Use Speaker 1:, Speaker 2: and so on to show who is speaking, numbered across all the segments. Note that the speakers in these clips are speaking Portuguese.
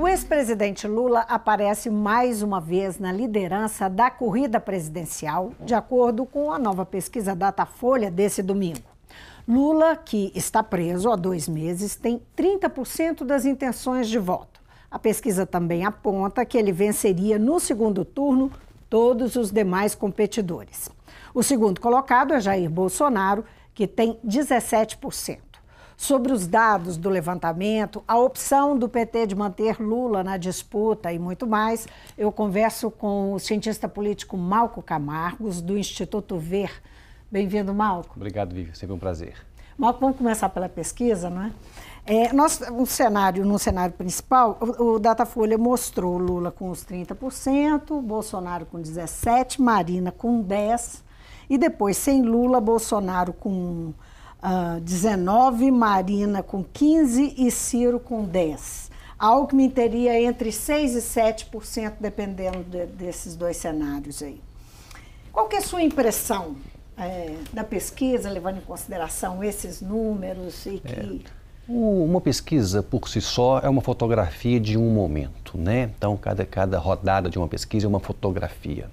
Speaker 1: O ex-presidente Lula aparece mais uma vez na liderança da corrida presidencial, de acordo com a nova pesquisa Datafolha desse domingo. Lula, que está preso há dois meses, tem 30% das intenções de voto. A pesquisa também aponta que ele venceria no segundo turno todos os demais competidores. O segundo colocado é Jair Bolsonaro, que tem 17%. Sobre os dados do levantamento, a opção do PT de manter Lula na disputa e muito mais, eu converso com o cientista político Malco Camargos, do Instituto Ver. Bem-vindo, Malco.
Speaker 2: Obrigado, Vivi. Sempre um prazer.
Speaker 1: Malco, vamos começar pela pesquisa, não é? É, nós, um cenário, no cenário principal, o, o Datafolha mostrou Lula com os 30%, Bolsonaro com 17%, Marina com 10%, e depois, sem Lula, Bolsonaro com uh, ah, 19, Marina com 15 e Ciro com 10. Alckmin teria entre 6 e 7%, dependendo de, desses dois cenários aí. Qual que é a sua impressão é, da pesquisa, levando em consideração esses números e que...
Speaker 2: É. Uma pesquisa por si só é uma fotografia de um momento, né? Então, cada, cada rodada de uma pesquisa é uma fotografia.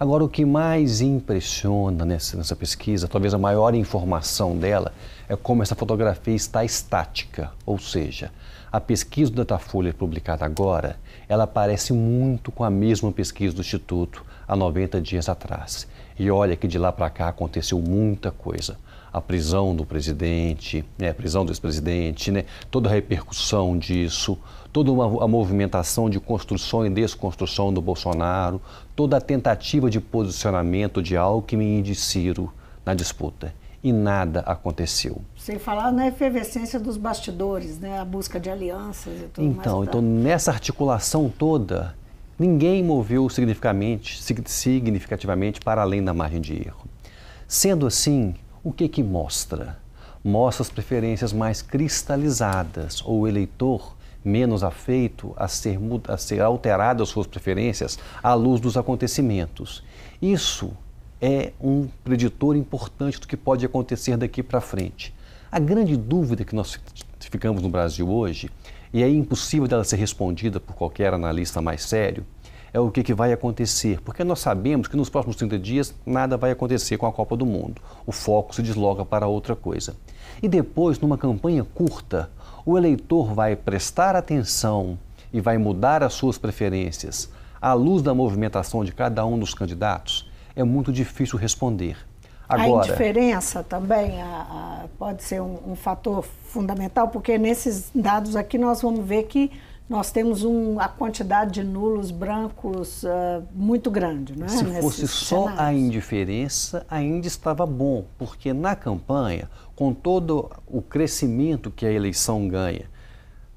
Speaker 2: Agora, o que mais impressiona nessa, nessa pesquisa, talvez a maior informação dela, é como essa fotografia está estática, ou seja, a pesquisa do Datafolha publicada agora, ela parece muito com a mesma pesquisa do Instituto há 90 dias atrás. E olha que de lá para cá aconteceu muita coisa. A prisão do presidente, né, a prisão do ex-presidente, né, toda a repercussão disso, toda uma, a movimentação de construção e desconstrução do Bolsonaro, toda a tentativa de posicionamento de Alckmin e de Ciro na disputa. E nada aconteceu.
Speaker 1: Sem falar na efervescência dos bastidores, né? a busca de alianças e tudo
Speaker 2: então,
Speaker 1: mais.
Speaker 2: Então, nessa articulação toda, ninguém moveu significativamente, significativamente para além da margem de erro. Sendo assim, o que que mostra? Mostra as preferências mais cristalizadas, ou o eleitor menos afeito a ser, a ser alterado as suas preferências à luz dos acontecimentos. Isso é um preditor importante do que pode acontecer daqui para frente. A grande dúvida que nós ficamos no Brasil hoje, e é impossível dela ser respondida por qualquer analista mais sério, é o que, que vai acontecer, porque nós sabemos que nos próximos 30 dias nada vai acontecer com a Copa do Mundo. O foco se desloca para outra coisa. E depois, numa campanha curta, o eleitor vai prestar atenção e vai mudar as suas preferências à luz da movimentação de cada um dos candidatos? É muito difícil responder.
Speaker 1: Agora, a indiferença também a, a, pode ser um, um, fator fundamental, porque nesses dados aqui nós vamos ver que nós temos um, a quantidade de nulos brancos uh, muito grande. Não é?
Speaker 2: Se fosse só cenários. a indiferença, ainda estava bom, porque na campanha, com todo o crescimento que a eleição ganha,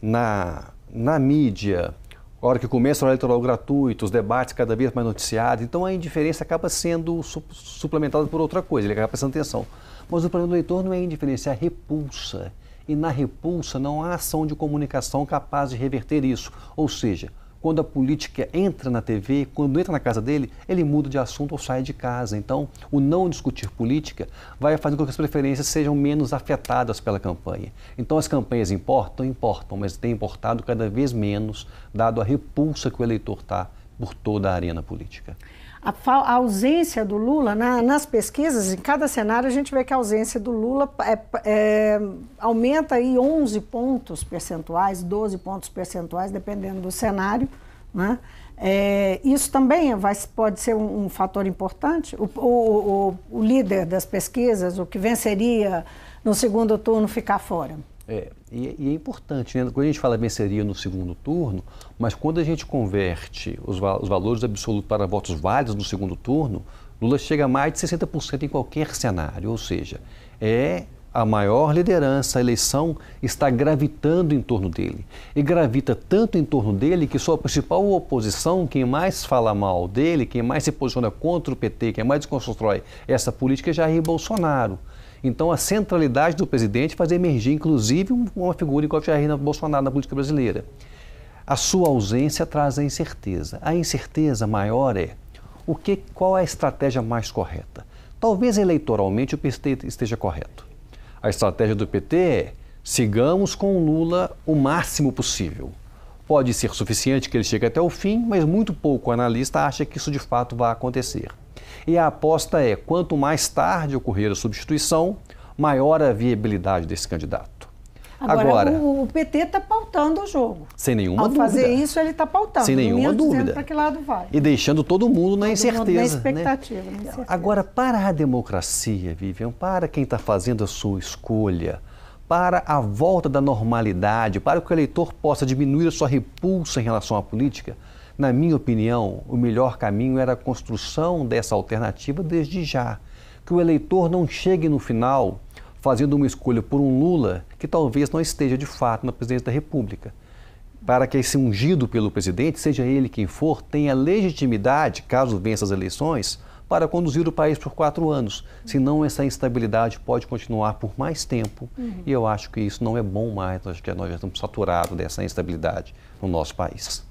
Speaker 2: na, na mídia, a hora que começa o eleitoral gratuito, os debates cada vez mais noticiados, então a indiferença acaba sendo su suplementada por outra coisa, ele acaba prestando atenção. Mas o problema do eleitor não é a indiferença, é a repulsa e na repulsa não há ação de comunicação capaz de reverter isso. Ou seja, quando a política entra na TV, quando entra na casa dele, ele muda de assunto ou sai de casa. Então, o não discutir política vai fazer com que as preferências sejam menos afetadas pela campanha. Então, as campanhas importam? Importam, mas têm importado cada vez menos, dado a repulsa que o eleitor está por toda a arena política
Speaker 1: a, a ausência do Lula, na, nas pesquisas, em cada cenário, a gente vê que a ausência do Lula é, é, aumenta aí 11 pontos percentuais, 12 pontos percentuais, dependendo do cenário. Né? É, isso também vai, pode ser um, um fator importante. O, o, o, o líder das pesquisas, o que venceria no segundo turno, ficar fora.
Speaker 2: É, e, e, é importante, né? quando a gente fala venceria no segundo turno, mas quando a gente converte os, os valores absolutos para votos válidos no segundo turno, Lula chega a mais de 60% em qualquer cenário, ou seja, é a maior liderança, a eleição está gravitando em torno dele. E gravita tanto em torno dele que sua principal oposição, quem mais fala mal dele, quem mais se posiciona contra o PT, quem mais desconstrói essa política é Jair Bolsonaro. Então, a centralidade do presidente faz emergir, inclusive, uma figura igual a Jair Bolsonaro na política brasileira. A sua ausência traz a incerteza. A incerteza maior é o que, qual é a estratégia mais correta. Talvez eleitoralmente o PT esteja correto. A estratégia do PT é sigamos com Lula o máximo possível. Pode ser suficiente que ele chegue até o fim, mas muito pouco analista acha que isso de fato vai acontecer. E a aposta é: quanto mais tarde ocorrer a substituição, maior a viabilidade desse candidato.
Speaker 1: Agora, Agora o, o, PT está pautando o jogo.
Speaker 2: Sem nenhuma
Speaker 1: Ao
Speaker 2: dúvida.
Speaker 1: fazer isso, ele está pautando.
Speaker 2: Sem nenhuma dúvida.
Speaker 1: Para que lado vai.
Speaker 2: E deixando todo mundo na todo incerteza. Mundo na
Speaker 1: expectativa,
Speaker 2: né?
Speaker 1: na incerteza.
Speaker 2: Agora, para a democracia, Vivian, para quem está fazendo a sua escolha, para a volta da normalidade, para que o eleitor possa diminuir a sua repulsa em relação à política, na minha opinião, o melhor caminho era a construção dessa alternativa desde já. Que o eleitor não chegue no final fazendo uma escolha por um Lula que talvez não esteja de fato na presidência da República. Para que esse ungido pelo presidente, seja ele quem for, tenha legitimidade, caso vença as eleições, para conduzir o país por quatro anos. Senão, essa instabilidade pode continuar por mais tempo. Uhum. E eu acho que isso não é bom mais. Acho que nós já estamos saturados dessa instabilidade no nosso país.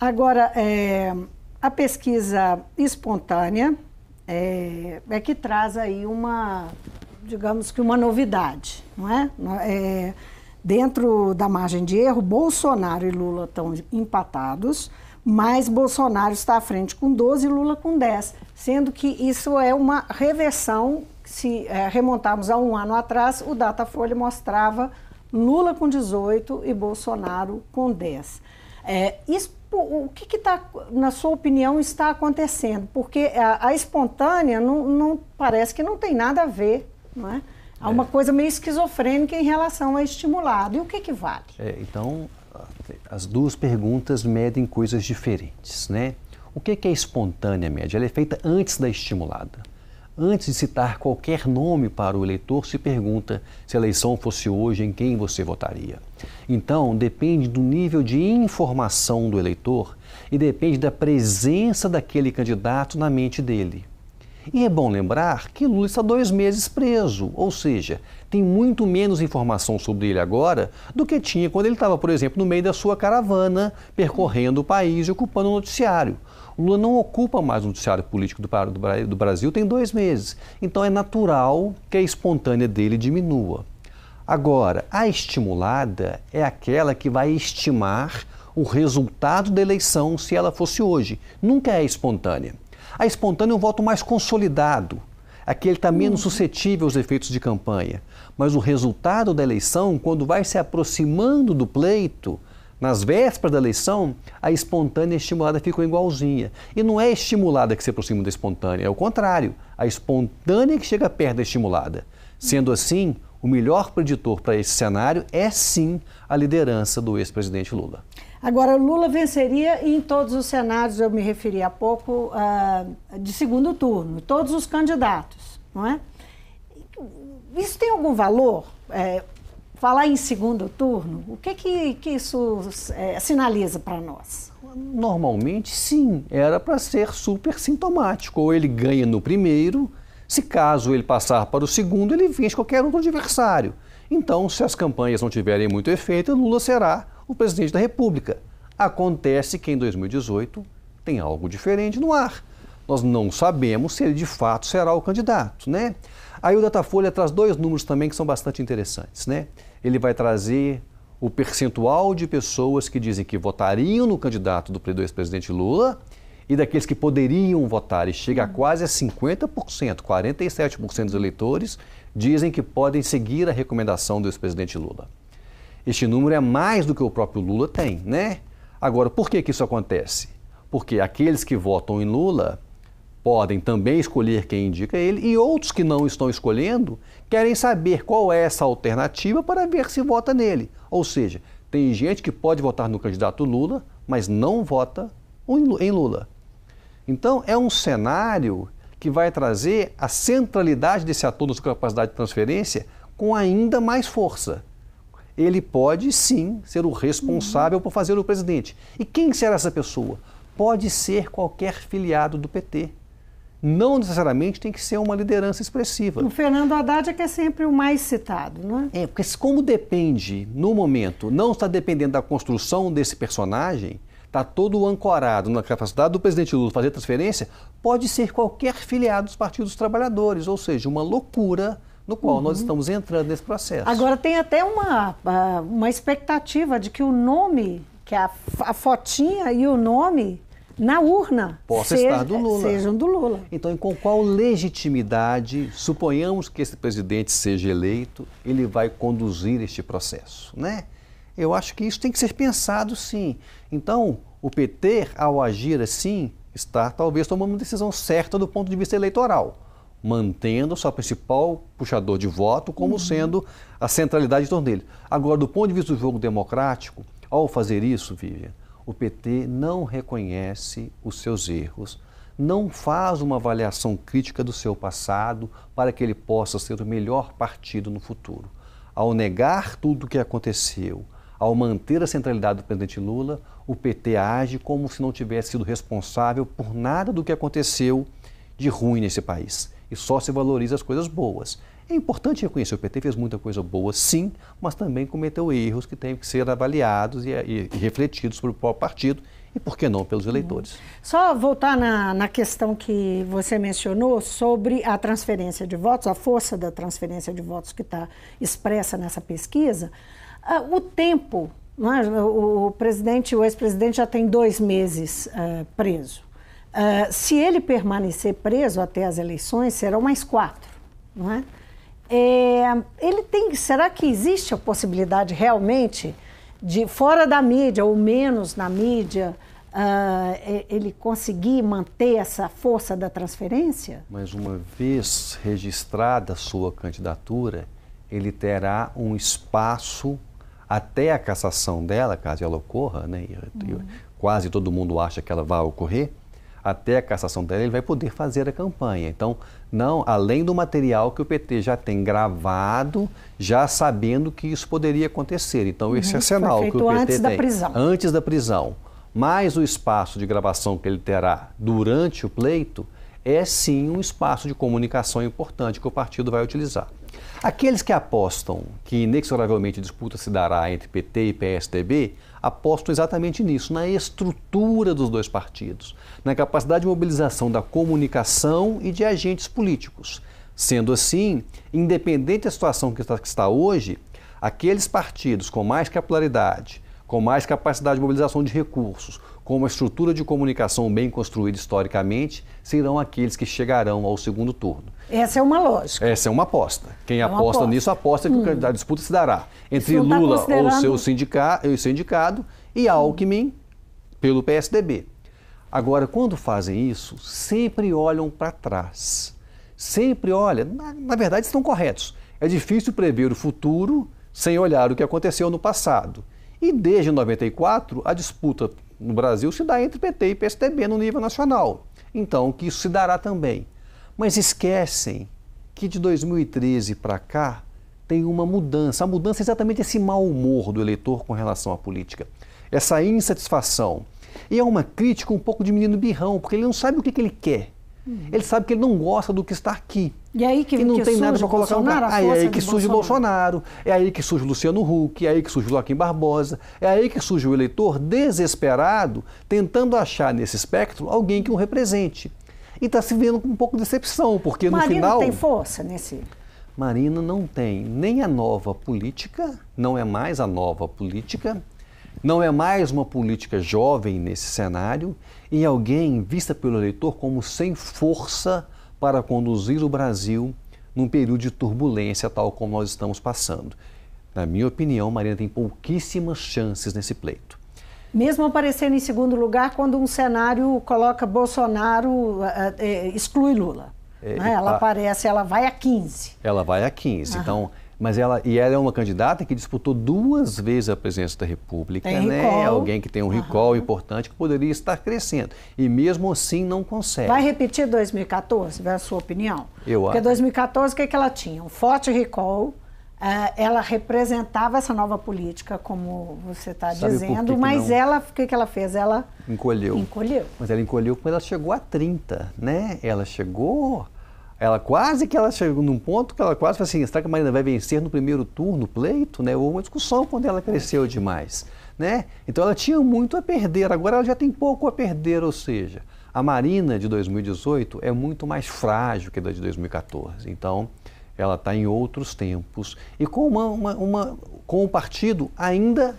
Speaker 1: Agora, é, a pesquisa espontânea é, é que traz aí uma digamos que uma novidade, não é? é? Dentro da margem de erro, Bolsonaro e Lula estão empatados, mas Bolsonaro está à frente com 12 e Lula com 10, sendo que isso é uma reversão. Se é, remontarmos a um ano atrás, o Datafolha mostrava Lula com 18 e Bolsonaro com 10. É, isso, o que, que tá, na sua opinião, está acontecendo? Porque a, a espontânea não, não, parece que não tem nada a ver não é? Há uma é. coisa meio esquizofrênica em relação a estimulado. E o que, que vale?
Speaker 2: É, então, as duas perguntas medem coisas diferentes, né? O que, que é espontânea média? Ela é feita antes da estimulada. Antes de citar qualquer nome para o eleitor, se pergunta se a eleição fosse hoje, em quem você votaria. Então, depende do nível de informação do eleitor e depende da presença daquele candidato na mente dele. E é bom lembrar que Lula está dois meses preso, ou seja, tem muito menos informação sobre ele agora do que tinha quando ele estava, por exemplo, no meio da sua caravana, percorrendo o país e ocupando o noticiário. Lula não ocupa mais o noticiário político do Brasil tem dois meses. Então é natural que a espontânea dele diminua. Agora, a estimulada é aquela que vai estimar o resultado da eleição se ela fosse hoje. Nunca é espontânea. A espontânea é um voto mais consolidado. Aqui ele está menos uhum. suscetível aos efeitos de campanha. Mas o resultado da eleição, quando vai se aproximando do pleito, nas vésperas da eleição, a espontânea e a estimulada ficam igualzinha. E não é a estimulada que se aproxima da espontânea, é o contrário. A espontânea que chega perto da estimulada. Sendo assim, o melhor preditor para esse cenário é sim a liderança do ex-presidente Lula.
Speaker 1: Agora, Lula venceria em todos os cenários, eu me referi há pouco, uh, de segundo turno, todos os candidatos, não é? Isso tem algum valor? Falar em segundo turno, o que, que, que isso é, sinaliza para nós?
Speaker 2: Normalmente, sim, era para ser super sintomático. Ou ele ganha no primeiro, se caso ele passar para o segundo, ele vence qualquer outro adversário. Então, se as campanhas não tiverem muito efeito, Lula será o presidente da República. Acontece que em 2018 tem algo diferente no ar. Nós não sabemos se ele de fato será o candidato, né? Aí o Datafolha traz dois números também que são bastante interessantes, né? Ele vai trazer o percentual de pessoas que dizem que votariam no candidato do ex-presidente Lula e daqueles que poderiam votar, e chega a quase a 50%, 47% dos eleitores dizem que podem seguir a recomendação do ex-presidente Lula. Este número é mais do que o próprio Lula tem, né? Agora, por que, que isso acontece? Porque aqueles que votam em Lula podem também escolher quem indica ele e outros que não estão escolhendo querem saber qual é essa alternativa para ver se vota nele. Ou seja, tem gente que pode votar no candidato Lula, mas não vota em Lula. Então, é um cenário que vai trazer a centralidade desse ator na sua capacidade de transferência com ainda mais força ele pode sim ser o responsável por fazer o presidente. E quem será essa pessoa? Pode ser qualquer filiado do PT. Não necessariamente tem que ser uma liderança expressiva.
Speaker 1: O Fernando Haddad é que é sempre o mais citado, não é?
Speaker 2: É, porque como depende, no momento, não está dependendo da construção desse personagem, está todo ancorado na capacidade do presidente Lula fazer transferência, pode ser qualquer filiado dos partidos trabalhadores, ou seja, uma loucura no qual uhum. nós estamos entrando nesse processo.
Speaker 1: Agora, tem até uma, uma expectativa de que o nome que a, a fotinha e o nome na urna
Speaker 2: possa seja, estar do Lula.
Speaker 1: sejam do Lula.
Speaker 2: Então, com qual legitimidade, suponhamos que esse presidente seja eleito, ele vai conduzir este processo, né? Eu acho que isso tem que ser pensado sim. Então, o PT, ao agir assim, está talvez tomando uma decisão certa do ponto de vista eleitoral, mantendo sua principal puxador de voto como uhum. sendo a centralidade em torno dele. Agora, do ponto de vista do jogo democrático, ao fazer isso, Vivian, o PT não reconhece os seus erros, não faz uma avaliação crítica do seu passado para que ele possa ser o melhor partido no futuro. Ao negar tudo o que aconteceu, ao manter a centralidade do presidente Lula, o PT age como se não tivesse sido responsável por nada do que aconteceu de ruim nesse país. E só se valoriza as coisas boas. É importante reconhecer, o PT fez muita coisa boa, sim, mas também cometeu erros que têm que ser avaliados e, e, e refletidos pelo próprio partido e, por que não, pelos eleitores.
Speaker 1: Só voltar na, na questão que você mencionou sobre a transferência de votos, a força da transferência de votos que está expressa nessa pesquisa. Uh, o tempo, é? o, o, presidente, o ex-presidente já tem dois meses uh, preso. Uh, se ele permanecer preso até as eleições, serão mais quatro, não é? É, ele tem, será que existe a possibilidade realmente de, fora da mídia ou menos na mídia, uh, ele conseguir manter essa força da transferência?
Speaker 2: Mas uma vez registrada a sua candidatura, ele terá um espaço até a cassação dela, caso ela ocorra, né? E, uhum. quase todo mundo acha que ela vai ocorrer até a cassação dela, ele vai poder fazer a campanha. Então, não, além do material que o PT já tem gravado, já sabendo que isso poderia acontecer. Então, esse uhum, arsenal que o PT
Speaker 1: antes
Speaker 2: tem
Speaker 1: da prisão.
Speaker 2: antes da prisão, mais o espaço de gravação que ele terá durante o pleito, é sim um espaço de comunicação importante que o partido vai utilizar. Aqueles que apostam que inexoravelmente a disputa se dará entre PT e PSDB, apostam exatamente nisso, na estrutura dos dois partidos, na capacidade de mobilização da comunicação e de agentes políticos. Sendo assim, independente da situação que está hoje, aqueles partidos com mais capilaridade, com mais capacidade de mobilização de recursos, com uma estrutura de comunicação bem construída historicamente, serão aqueles que chegarão ao segundo turno.
Speaker 1: Essa é uma lógica.
Speaker 2: Essa é uma aposta. Quem é aposta, aposta, nisso aposta que hum. a disputa se dará entre tá Lula considerando... ou seu sindicato, seu indicado e Alckmin pelo PSDB. Agora, quando fazem isso, sempre olham para trás. Sempre olham, na, na verdade estão corretos. É difícil prever o futuro sem olhar o que aconteceu no passado. E desde 94, a disputa no Brasil se dá entre PT e PSDB no nível nacional. Então, que isso se dará também. Mas esquecem que de 2013 para cá tem uma mudança. A mudança é exatamente esse mau humor do eleitor com relação à política. Essa insatisfação. E é uma crítica um pouco de menino birrão, porque ele não sabe o que, que ele quer. Uhum. Ele sabe que ele não gosta do que está aqui.
Speaker 1: E aí que,
Speaker 2: e não
Speaker 1: que
Speaker 2: tem nada para colocar
Speaker 1: Bolsonaro,
Speaker 2: um... aí, é aí que surge o Bolsonaro, é aí que surge o Luciano Huck, é aí que surge o Joaquim Barbosa, é aí que surge o eleitor desesperado, tentando achar nesse espectro alguém que o represente. E está se vendo com um pouco de decepção, porque
Speaker 1: Marina
Speaker 2: no final.
Speaker 1: tem força nesse.
Speaker 2: Marina não tem nem a nova política, não é mais a nova política, não é mais uma política jovem nesse cenário e alguém vista pelo eleitor como sem força para conduzir o Brasil num período de turbulência tal como nós estamos passando. Na minha opinião, Marina tem pouquíssimas chances nesse pleito.
Speaker 1: Mesmo aparecendo em segundo lugar, quando um cenário coloca Bolsonaro, uh, uh, exclui Lula. É, né? Ela a, aparece, ela vai a 15.
Speaker 2: Ela vai a 15. Aham. Então, mas ela e ela é uma candidata que disputou duas vezes a presidência da República,
Speaker 1: tem
Speaker 2: né?
Speaker 1: Recall.
Speaker 2: Alguém que tem um recall uhum. importante que poderia estar crescendo e mesmo assim não consegue.
Speaker 1: Vai repetir 2014, vai a sua opinião?
Speaker 2: Eu
Speaker 1: Porque 2014 o que, é que ela tinha? Um forte recall. Uh, ela representava essa nova política, como você está dizendo, que mas que ela, o que, que ela fez? Ela
Speaker 2: encolheu.
Speaker 1: encolheu.
Speaker 2: Mas ela encolheu quando ela chegou a 30, né? Ela chegou ela quase que ela chegou num ponto que ela quase falou assim, será que a Marina vai vencer no primeiro turno, pleito, né? Houve uma discussão quando ela cresceu demais, né? Então ela tinha muito a perder, agora ela já tem pouco a perder, ou seja, a Marina de 2018 é muito mais frágil que a de 2014. Então, ela está em outros tempos e com, uma, uma, uma, com o partido ainda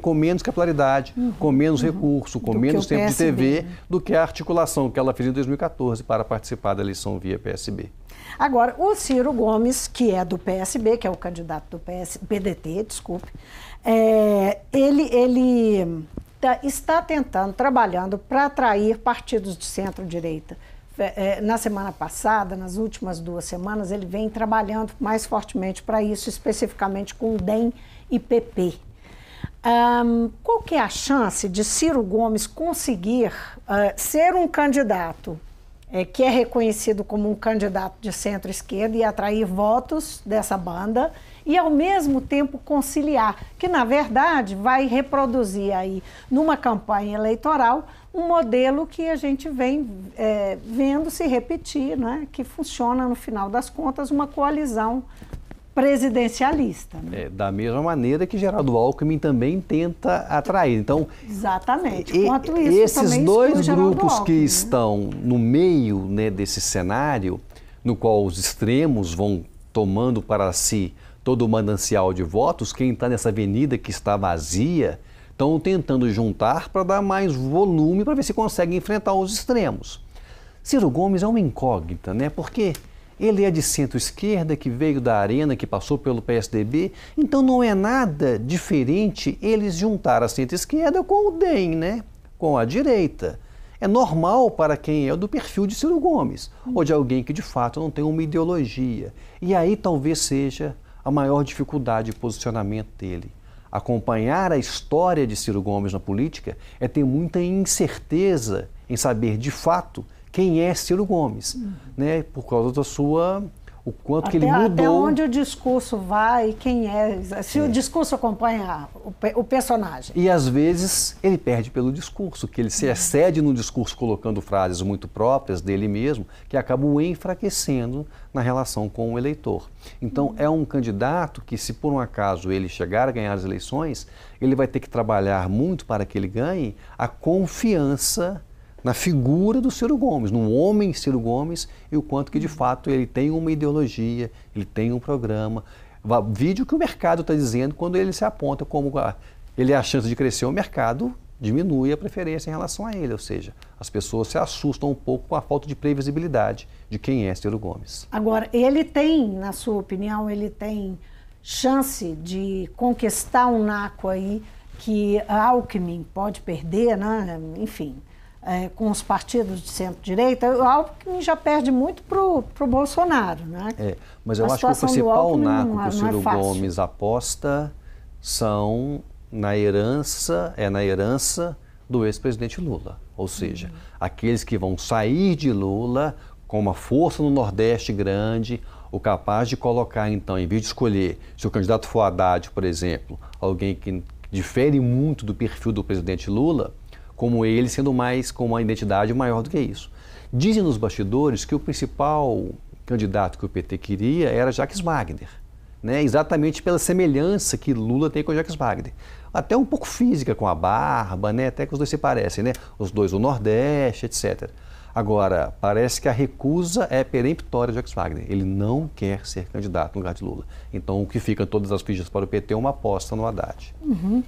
Speaker 2: com menos capilaridade, uhum, com menos uhum. recurso, com do menos tempo PSB, de TV, né? do que a articulação que ela fez em 2014 para participar da eleição via PSB.
Speaker 1: Agora, o Ciro Gomes, que é do PSB, que é o candidato do PS, PDT, desculpe, é, ele, ele tá, está tentando, trabalhando para atrair partidos de centro-direita. É, na semana passada, nas últimas duas semanas, ele vem trabalhando mais fortemente para isso, especificamente com DEM e PP. Um, qual que é a chance de Ciro Gomes conseguir uh, ser um candidato é, que é reconhecido como um candidato de centro-esquerda e atrair votos dessa banda e ao mesmo tempo conciliar, que na verdade vai reproduzir aí numa campanha eleitoral um modelo que a gente vem é, vendo se repetir, né? que funciona no final das contas uma coalizão presidencialista. Né?
Speaker 2: É, da mesma maneira que Geraldo Alckmin também tenta atrair. Então,
Speaker 1: exatamente.
Speaker 2: Enquanto isso, esses dois grupos Alckmin, que né? estão no meio né, desse cenário, no qual os extremos vão tomando para si todo o manancial de votos, quem está nessa avenida que está vazia, estão tentando juntar para dar mais volume para ver se conseguem enfrentar os extremos. Ciro Gomes é uma incógnita, né? Porque ele é de centro-esquerda, que veio da Arena, que passou pelo PSDB, então não é nada diferente eles juntar a centro-esquerda com o DEM, né? Com a direita. É normal para quem é do perfil de Ciro Gomes, ou de alguém que de fato não tem uma ideologia. E aí talvez seja a maior dificuldade de posicionamento dele. Acompanhar a história de Ciro Gomes na política é ter muita incerteza em saber de fato quem é Ciro Gomes, uhum. né? Por causa da sua o quanto até, que ele mudou.
Speaker 1: Até onde o discurso vai, quem é, se é. o discurso acompanha o, o, personagem.
Speaker 2: E às vezes ele perde pelo discurso, que ele se uhum. excede no discurso colocando frases muito próprias dele mesmo, que acabam enfraquecendo na relação com o eleitor. Então uhum. é um candidato que se por um acaso ele chegar a ganhar as eleições, ele vai ter que trabalhar muito para que ele ganhe a confiança na figura do Ciro Gomes, no homem Ciro Gomes e o quanto que de fato ele tem uma ideologia, ele tem um programa. Vídeo que o mercado está dizendo quando ele se aponta como a, ele é a chance de crescer, o mercado diminui a preferência em relação a ele, ou seja, as pessoas se assustam um pouco com a falta de previsibilidade de quem é Ciro Gomes.
Speaker 1: Agora, ele tem, na sua opinião, ele tem chance de conquistar um naco aí que Alckmin pode perder, né? enfim, é, com os partidos de centro-direita, algo que já perde muito para o Bolsonaro. Né?
Speaker 2: É, mas eu a acho que o principal naco que o Ciro é Gomes aposta são na herança, é na herança do ex-presidente Lula. Ou seja, uhum. aqueles que vão sair de Lula com uma força no Nordeste grande, o capaz de colocar, então, em vez de escolher, se o candidato for Haddad, por exemplo, alguém que difere muito do perfil do presidente Lula, como ele sendo mais com uma identidade maior do que isso. Dizem nos bastidores que o principal candidato que o PT queria era Jacques Wagner, né? exatamente pela semelhança que Lula tem com Jacques Wagner. Até um pouco física, com a barba, né? até que os dois se parecem, né? os dois do Nordeste, etc. Agora, parece que a recusa é peremptória de Jacques Wagner. Ele não quer ser candidato no lugar de Lula. Então, o que fica todas as fichas para o PT é uma aposta no Haddad.
Speaker 1: Uhum.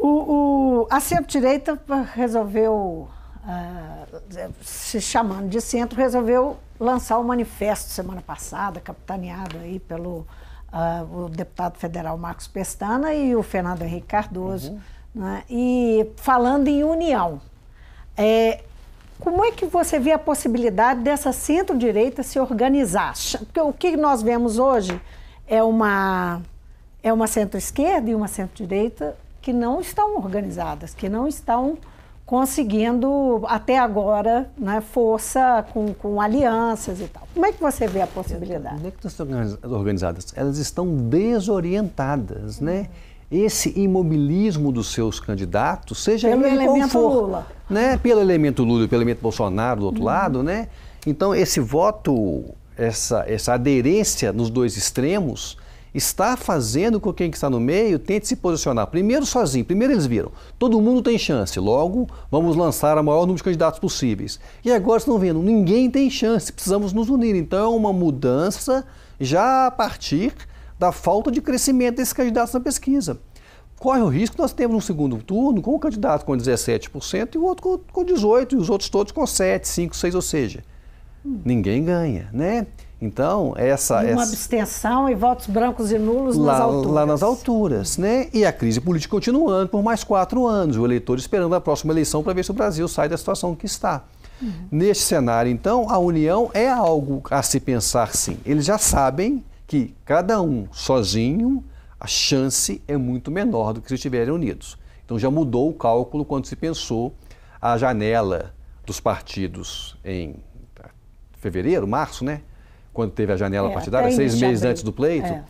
Speaker 1: O, o, a centro-direita resolveu, uh, se chamando de centro, resolveu lançar o um manifesto semana passada, capitaneado aí pelo uh, o deputado federal Marcos Pestana e o Fernando Henrique Cardoso, uhum. né? e falando em união. É, como é que você vê a possibilidade dessa centro-direita se organizar? Porque o que nós vemos hoje é uma, é uma centro-esquerda e uma centro-direita que não estão organizadas, que não estão conseguindo até agora né, força com, com alianças e tal. Como é que você vê a possibilidade?
Speaker 2: Não é que estão organizadas, elas estão desorientadas, né? Esse imobilismo dos seus candidatos, seja
Speaker 1: pelo ele elemento for, Lula,
Speaker 2: né? Pelo elemento Lula e pelo elemento Bolsonaro do outro uhum. lado, né? Então esse voto, essa essa aderência nos dois extremos, está fazendo com que quem está no meio tente se posicionar primeiro sozinho. Primeiro eles viram, todo mundo tem chance, logo vamos lançar a maior número de candidatos possíveis. E agora estão vendo, ninguém tem chance, precisamos nos unir. Então é uma mudança já a partir da falta de crescimento desses candidatos na pesquisa. corre o risco nós temos um segundo turno com um candidato com 17% e o outro com, com 18% e os outros todos com 7, 5, 6, ou seja, ninguém ganha, né? Então, essa...
Speaker 1: E uma
Speaker 2: essa...
Speaker 1: abstenção e votos brancos e nulos lá, nas alturas.
Speaker 2: Lá nas alturas, né? E a crise política continuando por mais quatro anos, o eleitor esperando a próxima eleição para ver se o Brasil sai da situação que está. Uhum. Neste cenário, então, a união é algo a se pensar sim. Eles já sabem que cada um sozinho, a chance é muito menor do que se estiverem unidos. Então já mudou o cálculo quando se pensou a janela dos partidos em fevereiro, março, né? Quando teve a janela é, partidária, seis meses antes do pleito. É.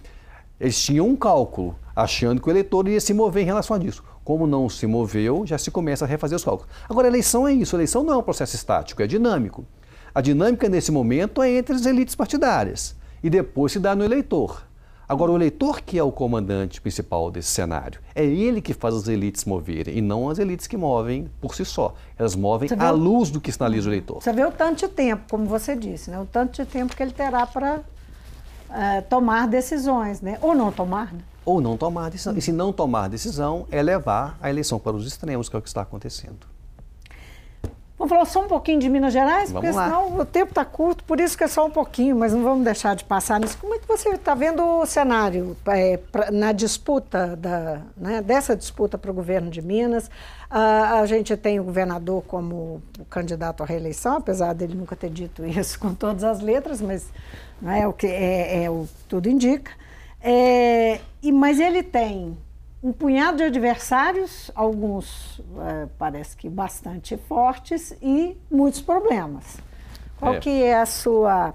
Speaker 2: Eles tinham um cálculo, achando que o eleitor ia se mover em relação a isso. Como não se moveu, já se começa a refazer os cálculos. Agora, a eleição é isso. A eleição não é um processo estático, é dinâmico. A dinâmica nesse momento é entre as elites partidárias e depois se dá no eleitor. Agora, o eleitor que é o comandante principal desse cenário, é ele que faz as elites moverem e não as elites que movem por si só. Elas movem à luz do que sinaliza o eleitor.
Speaker 1: Você vê o tanto de tempo, como você disse, né? o tanto de tempo que ele terá para uh, tomar decisões, né? ou não tomar. Né?
Speaker 2: Ou não tomar decisão. E se não tomar decisão, é levar a eleição para os extremos, que é o que está acontecendo.
Speaker 1: Vamos falar só um pouquinho de Minas Gerais, vamos porque lá. senão o tempo está curto, por isso que é só um pouquinho, mas não vamos deixar de passar nisso. Como é que você está vendo o cenário é, pra, na disputa, da, né, dessa disputa para o governo de Minas? a gente tem o governador como candidato à reeleição, apesar dele nunca ter dito isso com todas as letras, mas é o que é, é o tudo indica. É, e, mas ele tem um punhado de adversários, alguns é, parece que bastante fortes e muitos problemas. Qual é. que é a sua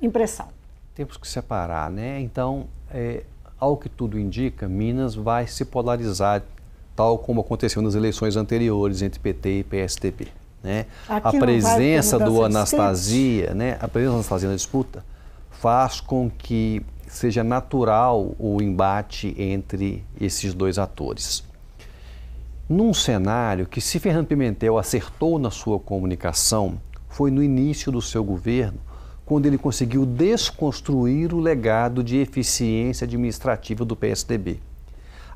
Speaker 1: impressão?
Speaker 2: Temos que separar, né? Então, é, ao que tudo indica, Minas vai se polarizar, tal como aconteceu nas eleições anteriores entre PT e PSDB. Né? a presença do Anastasia, né? A presença do Anastasia na disputa faz com que seja natural o embate entre esses dois atores. Num cenário que, se Fernando Pimentel acertou na sua comunicação, foi no início do seu governo, quando ele conseguiu desconstruir o legado de eficiência administrativa do PSDB.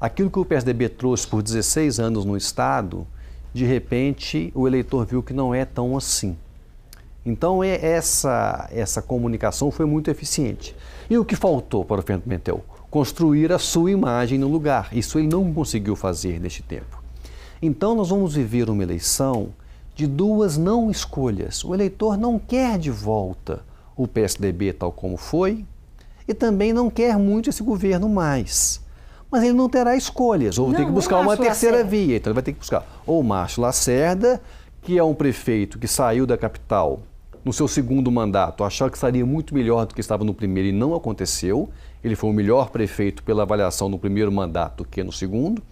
Speaker 2: Aquilo que o PSDB trouxe por 16 anos no Estado, de repente o eleitor viu que não é tão assim. Então, é, essa, essa comunicação foi muito eficiente. E o que faltou para o Fernando Pimentel? Construir a sua imagem no lugar. Isso ele não conseguiu fazer neste tempo. Então, nós vamos viver uma eleição de duas não escolhas. O eleitor não quer de volta o PSDB tal como foi e também não quer muito esse governo mais. Mas ele não terá escolhas, ou não, tem que buscar uma terceira Lacerda. via. Então ele vai ter que buscar ou o Márcio Lacerda, que é um prefeito que saiu da capital no seu segundo mandato, achava que estaria muito melhor do que estava no primeiro e não aconteceu. Ele foi o melhor prefeito pela avaliação no primeiro mandato do que no segundo.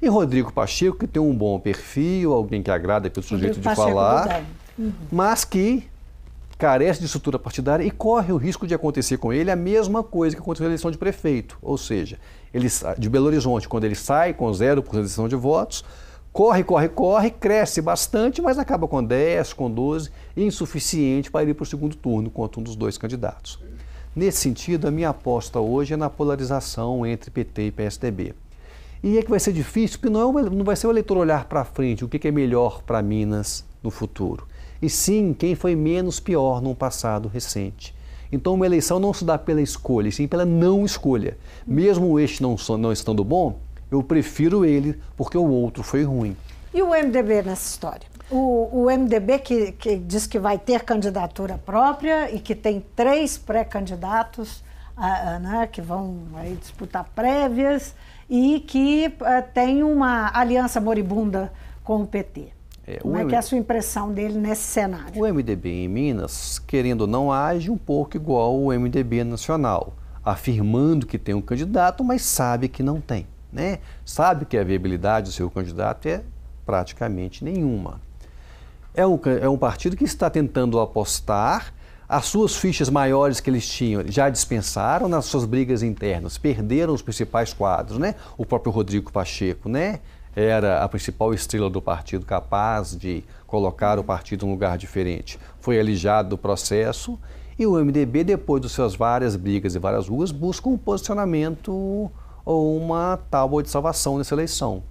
Speaker 2: E Rodrigo Pacheco, que tem um bom perfil, alguém que agrada pelo sujeito Rodrigo de Pacheco falar, uhum. mas que carece de estrutura partidária e corre o risco de acontecer com ele a mesma coisa que aconteceu na eleição de prefeito. Ou seja, ele, de Belo Horizonte, quando ele sai com 0% de eleição de votos, corre, corre, corre, cresce bastante, mas acaba com 10, com 12, insuficiente para ir para o segundo turno contra um dos dois candidatos. Nesse sentido, a minha aposta hoje é na polarização entre PT e PSDB. E é que vai ser difícil, porque não, é, não vai ser o eleitor olhar para frente o que é melhor para Minas no futuro, e sim quem foi menos pior num passado recente. Então, uma eleição não se dá pela escolha, sim pela não escolha. Mesmo este não, não estando bom, eu prefiro ele porque o outro foi ruim.
Speaker 1: E o MDB nessa história? O, o MDB que, que diz que vai ter candidatura própria e que tem três pré-candidatos né, que vão aí, disputar prévias e que uh, tem uma aliança moribunda com o PT. É, Como o é M... que é a sua impressão dele nesse cenário?
Speaker 2: O MDB em Minas, querendo ou não, age um pouco igual o MDB nacional, afirmando que tem um candidato, mas sabe que não tem né, sabe que a viabilidade do seu candidato é praticamente nenhuma. É um, é um partido que está tentando apostar as suas fichas maiores que eles tinham já dispensaram nas suas brigas internas, perderam os principais quadros, né? O próprio Rodrigo Pacheco, né? Era a principal estrela do partido, capaz de colocar o partido em um lugar diferente. Foi alijado do processo e o MDB, depois de suas várias brigas e várias ruas, busca um posicionamento ou uma tábua de salvação nessa eleição.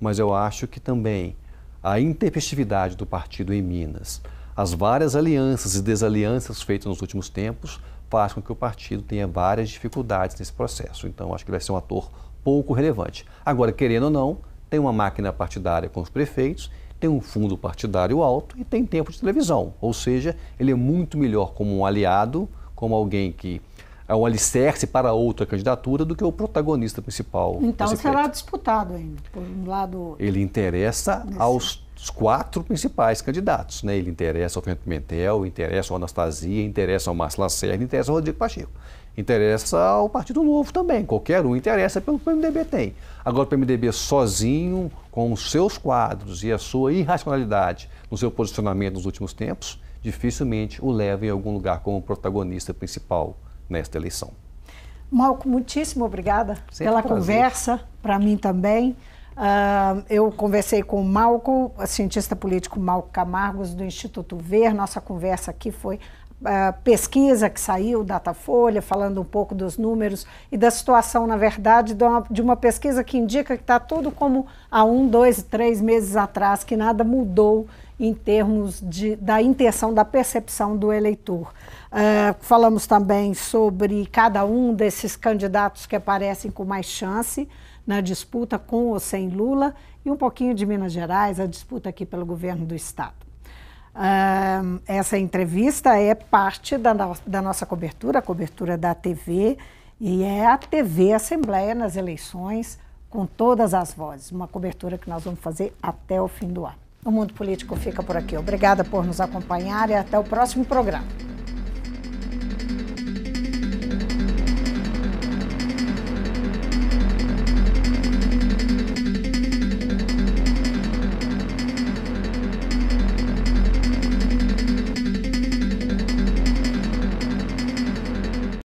Speaker 2: Mas eu acho que também a intempestividade do partido em Minas, as várias alianças e desalianças feitas nos últimos tempos, faz com que o partido tenha várias dificuldades nesse processo. Então, acho que vai ser um ator pouco relevante. Agora, querendo ou não, tem uma máquina partidária com os prefeitos, tem um fundo partidário alto e tem tempo de televisão. Ou seja, ele é muito melhor como um aliado, como alguém que é um alicerce para outra candidatura do que o protagonista principal.
Speaker 1: Então será disputado ainda, por um lado.
Speaker 2: Ele interessa nesse... aos quatro principais candidatos. Né? Ele interessa ao Fernando Pimentel, interessa ao Anastasia, interessa ao Márcio Lacerda, interessa ao Rodrigo Pacheco. Interessa ao Partido Novo também, qualquer um interessa pelo que o MDB tem. Agora, o MDB sozinho, com os seus quadros e a sua irracionalidade no seu posicionamento nos últimos tempos, dificilmente o leva em algum lugar como protagonista principal nesta eleição.
Speaker 1: Malco, muitíssimo obrigada Sempre pela conversa, para mim também. Uh, eu conversei com o Malco, cientista político Malco Camargos, do Instituto Ver. Nossa conversa aqui foi uh, pesquisa que saiu, Datafolha, falando um pouco dos números e da situação, na verdade, de uma, de uma pesquisa que indica que está tudo como há um, dois, três meses atrás, que nada mudou em termos de, da intenção, da percepção do eleitor. Uh, falamos também sobre cada um desses candidatos que aparecem com mais chance na disputa com ou sem Lula e um pouquinho de Minas Gerais, a disputa aqui pelo governo do Estado. Uh, essa entrevista é parte da, no, da nossa cobertura, a cobertura da TV, e é a TV Assembleia nas eleições, com todas as vozes. Uma cobertura que nós vamos fazer até o fim do ano. O Mundo Político fica por aqui. Obrigada por nos acompanhar e até o próximo programa.